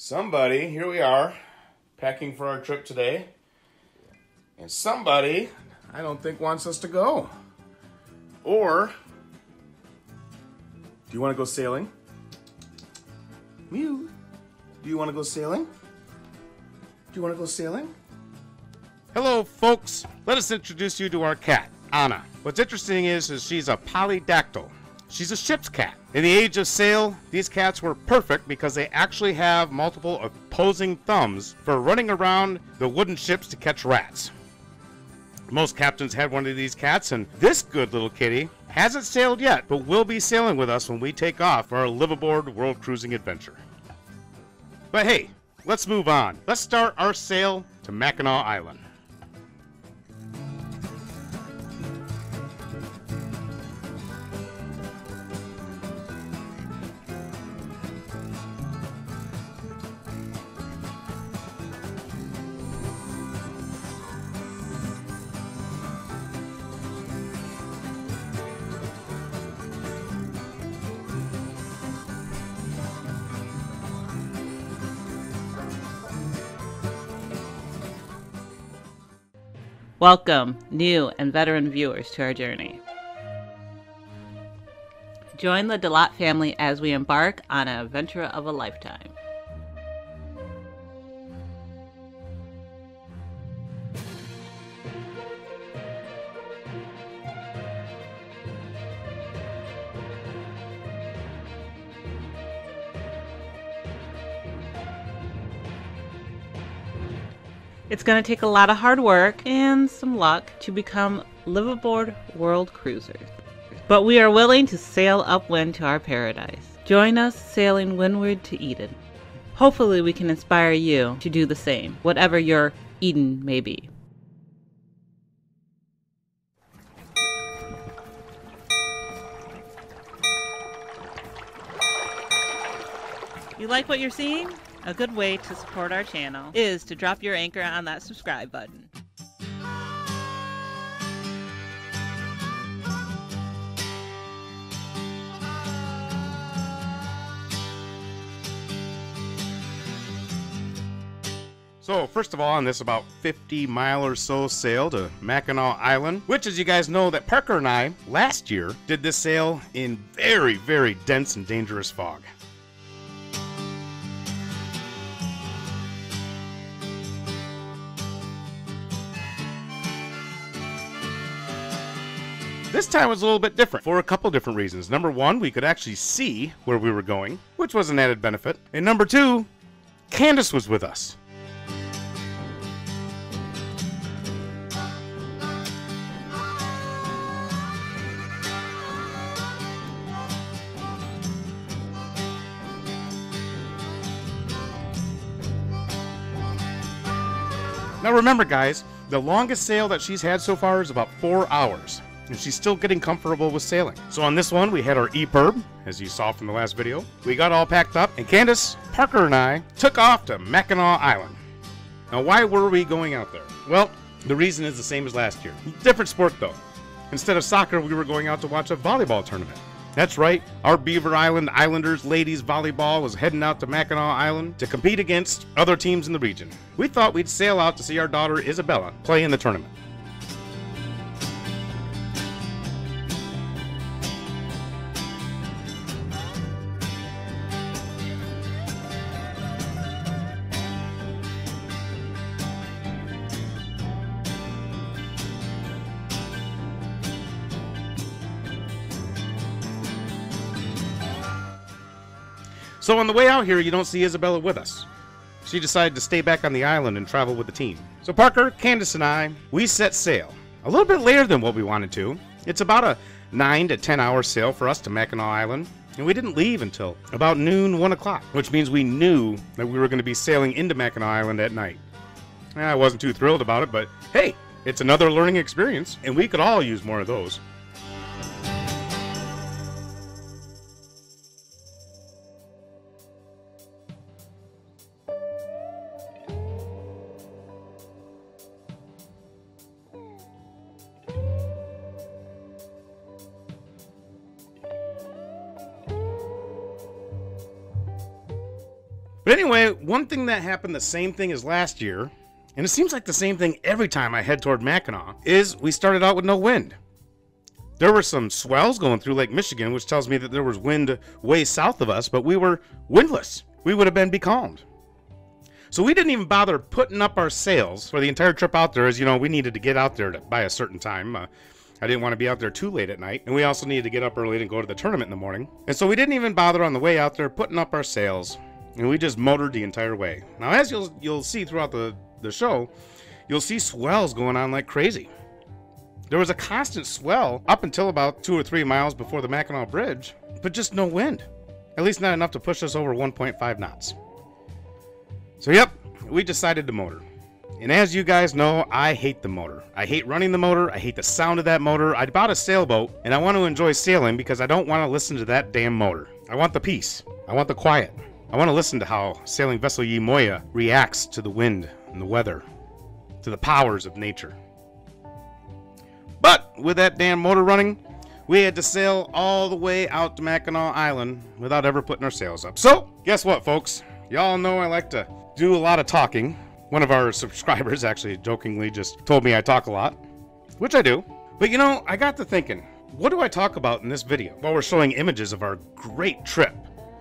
somebody, here we are, packing for our trip today. And somebody, I don't think wants us to go. Or, do you want to go sailing? Mew. Do you want to go sailing? Do you want to go sailing? Hello, folks. Let us introduce you to our cat, Anna. What's interesting is, is she's a polydactyl. She's a ship's cat. In the age of sail, these cats were perfect because they actually have multiple opposing thumbs for running around the wooden ships to catch rats. Most captains had one of these cats, and this good little kitty hasn't sailed yet, but will be sailing with us when we take off for our live aboard world cruising adventure. But hey, let's move on. Let's start our sail to Mackinac Island. Welcome, new and veteran viewers, to our journey. Join the DeLaat family as we embark on an adventure of a lifetime. It's going to take a lot of hard work and some luck to become liveaboard world cruisers. But we are willing to sail upwind to our paradise. Join us sailing windward to Eden. Hopefully, we can inspire you to do the same, whatever your Eden may be. You like what you're seeing? A good way to support our channel is to drop your anchor on that subscribe button. So, first of all, on this about 50 mile or so sail to Mackinac Island, which, as you guys know, that Parker and I last year did this sail in very, very dense and dangerous fog. This time was a little bit different for a couple different reasons. Number one, we could actually see where we were going, which was an added benefit. And number two, Candace was with us. Now remember, guys, the longest sail that she's had so far is about four hours and she's still getting comfortable with sailing. So on this one, we had our EPIRB, as you saw from the last video. We got all packed up, and Candace, Parker, and I took off to Mackinac Island. Now, why were we going out there? Well, the reason is the same as last year. Different sport, though. Instead of soccer, we were going out to watch a volleyball tournament. That's right, our Beaver Island Islanders ladies volleyball was heading out to Mackinac Island to compete against other teams in the region. We thought we'd sail out to see our daughter Isabella play in the tournament. So on the way out here, you don't see Isabella with us. She decided to stay back on the island and travel with the team. So Parker, Candace, and I, we set sail. A little bit later than what we wanted to. It's about a 9 to 10 hour sail for us to Mackinac Island, and we didn't leave until about noon, 1 o'clock, which means we knew that we were going to be sailing into Mackinac Island at night. I wasn't too thrilled about it, but hey, it's another learning experience, and we could all use more of those. But anyway, one thing that happened the same thing as last year, and it seems like the same thing every time I head toward Mackinac, is we started out with no wind. There were some swells going through Lake Michigan, which tells me that there was wind way south of us, but we were windless. We would have been becalmed. So we didn't even bother putting up our sails for the entire trip out there, as you know, we needed to get out there by a certain time. Uh, I didn't want to be out there too late at night, and we also needed to get up early and go to the tournament in the morning. And so we didn't even bother on the way out there putting up our sails, and we just motored the entire way. Now, as you'll you'll see throughout the the show, you'll see swells going on like crazy. There was a constant swell up until about two or three miles before the Mackinac Bridge, but just no wind. At least not enough to push us over 1.5 knots. So, yep, we decided to motor. And as you guys know, I hate the motor. I hate running the motor. I hate the sound of that motor. I bought a sailboat and I want to enjoy sailing because I don't want to listen to that damn motor. I want the peace. I want the quiet. I want to listen to how sailing vessel Yemoja reacts to the wind and the weather, to the powers of nature. But with that damn motor running, we had to sail all the way out to Mackinac Island without ever putting our sails up. So, guess what, folks? Y'all know I like to do a lot of talking. One of our subscribers actually jokingly just told me I talk a lot, which I do. But you know, I got to thinking, what do I talk about in this video while we're showing images of our great trip?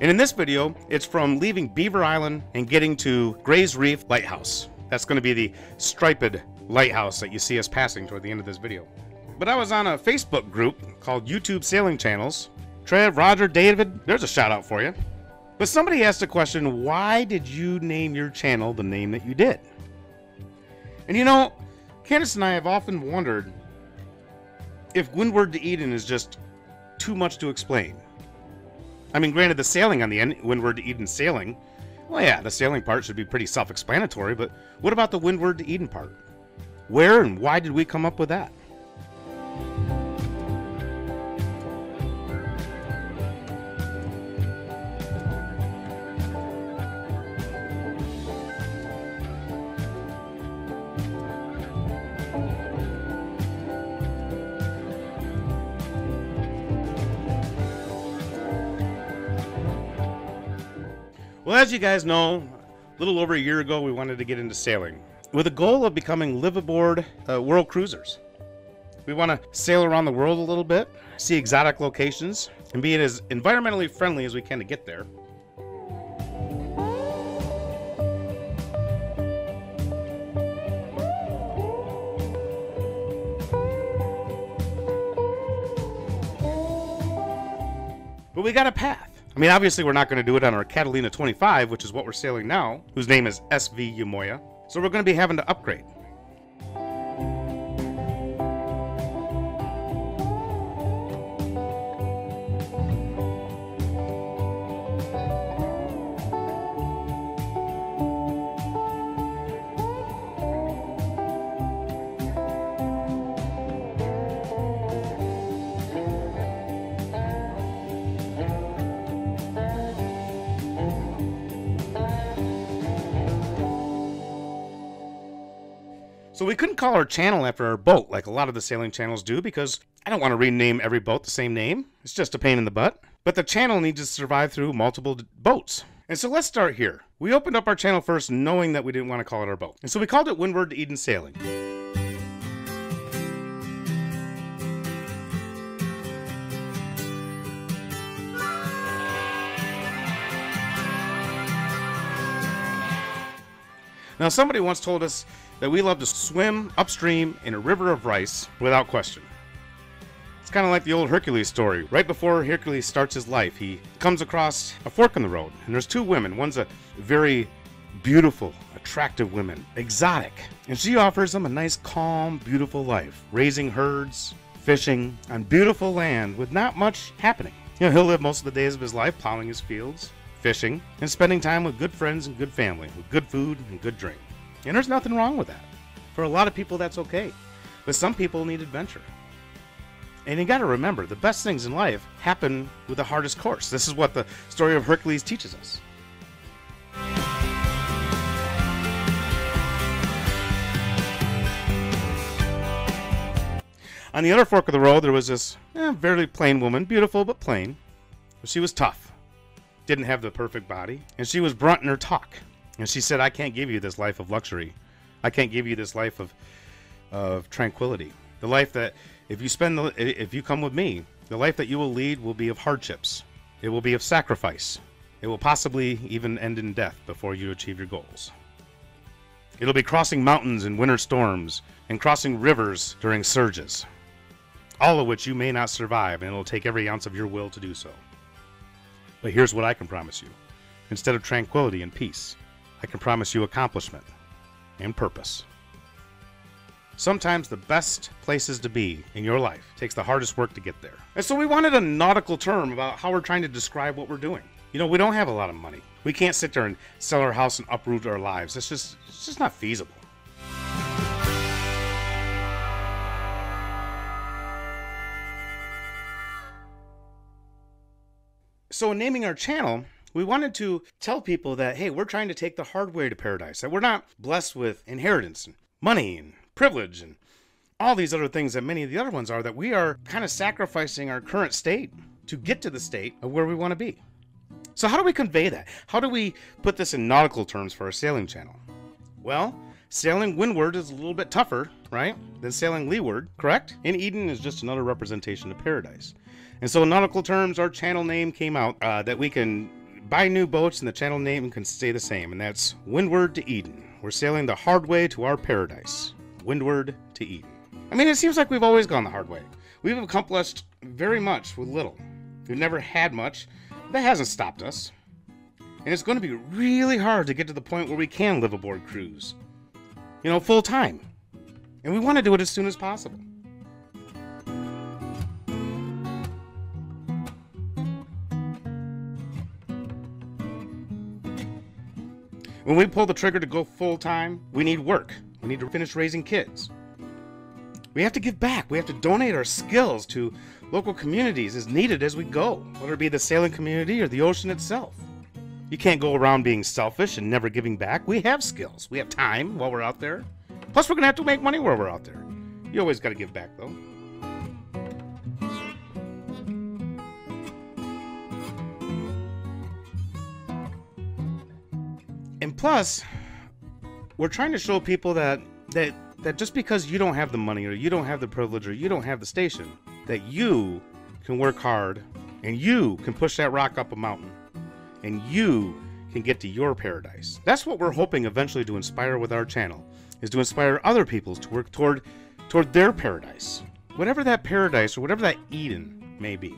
And in this video, it's from leaving Beaver Island and getting to Gray's Reef Lighthouse. That's going to be the striped lighthouse that you see us passing toward the end of this video. But I was on a Facebook group called YouTube Sailing Channels. Trev, Roger, David, there's a shout out for you. But somebody asked the question, why did you name your channel the name that you did? And you know, Candace and I have often wondered if Windward to Eden is just too much to explain. I mean, granted, the sailing on the end, Windward to Eden sailing, well, yeah, the sailing part should be pretty self explanatory, but what about the Windward to Eden part? Where and why did we come up with that? Well, as you guys know, a little over a year ago, we wanted to get into sailing with a goal of becoming live aboard uh, world cruisers. We want to sail around the world a little bit, see exotic locations, and be as environmentally friendly as we can to get there. But we got a path. I mean, obviously, we're not going to do it on our Catalina 25, which is what we're sailing now, whose name is SV Yemoja. So we're going to be having to upgrade. So we couldn't call our channel after our boat like a lot of the sailing channels do because I don't want to rename every boat the same name. It's just a pain in the butt. But the channel needs to survive through multiple boats. And so let's start here. We opened up our channel first knowing that we didn't want to call it our boat. And so we called it Windward to Eden Sailing. Now, somebody once told us that we love to swim upstream in a river of rice without question. It's kind of like the old Hercules story. Right before Hercules starts his life, he comes across a fork in the road, and there's two women. One's a very beautiful, attractive woman, exotic, and she offers him a nice, calm, beautiful life, raising herds, fishing on beautiful land with not much happening. You know, he'll live most of the days of his life plowing his fields, fishing, and spending time with good friends and good family, with good food and good drink. And there's nothing wrong with that. For a lot of people, that's okay. But some people need adventure. And you got to remember, the best things in life happen with the hardest course. This is what the story of Hercules teaches us. On the other fork of the road, there was this eh, very plain woman, beautiful but plain. She was tough. Didn't have the perfect body, and she was brunt in her talk. And she said, I can't give you this life of luxury. I can't give you this life of, of tranquility. The life that, if you spend, the, if you come with me, the life that you will lead will be of hardships. It will be of sacrifice. It will possibly even end in death before you achieve your goals. It'll be crossing mountains in winter storms and crossing rivers during surges, all of which you may not survive, and it'll take every ounce of your will to do so. But here's what I can promise you instead of tranquility and peace, I can promise you accomplishment and purpose. Sometimes the best places to be in your life takes the hardest work to get there. And so we wanted a nautical term about how we're trying to describe what we're doing. You know, we don't have a lot of money. We can't sit there and sell our house and uproot our lives. It's just it's just not feasible. So in naming our channel, we wanted to tell people that hey, we're trying to take the hard way to paradise. That we're not blessed with inheritance and money and privilege and all these other things that many of the other ones are that we are kind of sacrificing our current state to get to the state of where we want to be. So how do we convey that? How do we put this in nautical terms for our sailing channel? Well, sailing windward is a little bit tougher, right, than sailing leeward, correct? And Eden is just another representation of paradise. And so in nautical terms, our channel name came out uh, that we can buy new boats and the channel name can stay the same, and that's Windward to Eden. We're sailing the hard way to our paradise. Windward to Eden. I mean, it seems like we've always gone the hard way. We've accomplished very much with little. We've never had much. That hasn't stopped us. And it's going to be really hard to get to the point where we can live aboard cruise. You know, full time. And we want to do it as soon as possible. When we pull the trigger to go full time, we need work. We need to finish raising kids. We have to give back. We have to donate our skills to local communities as needed as we go, whether it be the sailing community or the ocean itself. You can't go around being selfish and never giving back. We have skills. We have time while we're out there. Plus, we're going to have to make money while we're out there. You always got to give back, though. And plus, we're trying to show people that that that just because you don't have the money or you don't have the privilege or you don't have the station, that you can work hard and you can push that rock up a mountain and you can get to your paradise. That's what we're hoping eventually to inspire with our channel is to inspire other people to work toward toward their paradise. Whatever that paradise or whatever that Eden may be.